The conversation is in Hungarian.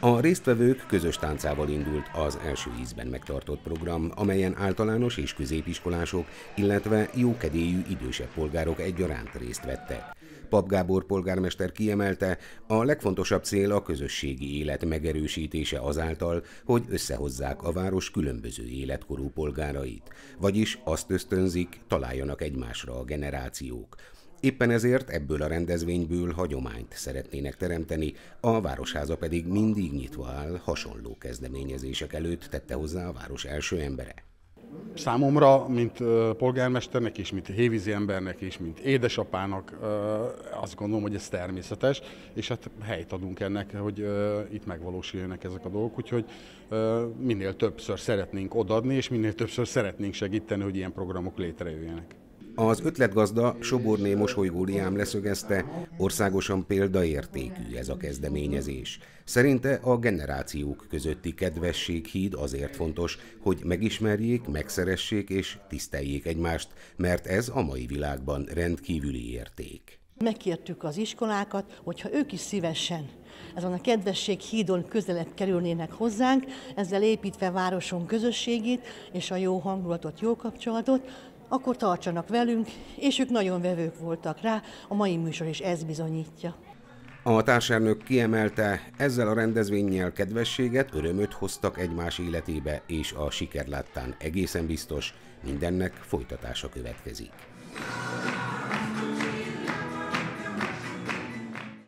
A résztvevők közös táncával indult az első ízben megtartott program, amelyen általános és középiskolások, illetve jókedélyű idősebb polgárok egyaránt részt vettek. Pap Gábor polgármester kiemelte, a legfontosabb cél a közösségi élet megerősítése azáltal, hogy összehozzák a város különböző életkorú polgárait, vagyis azt ösztönzik, találjanak egymásra a generációk. Éppen ezért ebből a rendezvényből hagyományt szeretnének teremteni, a Városháza pedig mindig nyitva áll hasonló kezdeményezések előtt, tette hozzá a város első embere. Számomra, mint polgármesternek és mint hévízi embernek és mint édesapának azt gondolom, hogy ez természetes, és hát helyt adunk ennek, hogy itt megvalósuljanak ezek a dolgok, úgyhogy minél többször szeretnénk odadni, és minél többször szeretnénk segíteni, hogy ilyen programok létrejöjjenek. Az ötletgazda Soborné Mosolygó Liám leszögezte, országosan példaértékű ez a kezdeményezés. Szerinte a generációk közötti kedvességhíd azért fontos, hogy megismerjék, megszeressék és tiszteljék egymást, mert ez a mai világban rendkívüli érték. Megkértük az iskolákat, hogyha ők is szívesen ezen a kedvesség hídon közelebb kerülnének hozzánk, ezzel építve városunk közösségét és a jó hangulatot, jó kapcsolatot, akkor tartsanak velünk, és ők nagyon vevők voltak rá, a mai műsor is ez bizonyítja. A társelnök kiemelte, ezzel a rendezvényel kedvességet, örömöt hoztak egymás életébe, és a siker láttán egészen biztos, mindennek folytatása következik.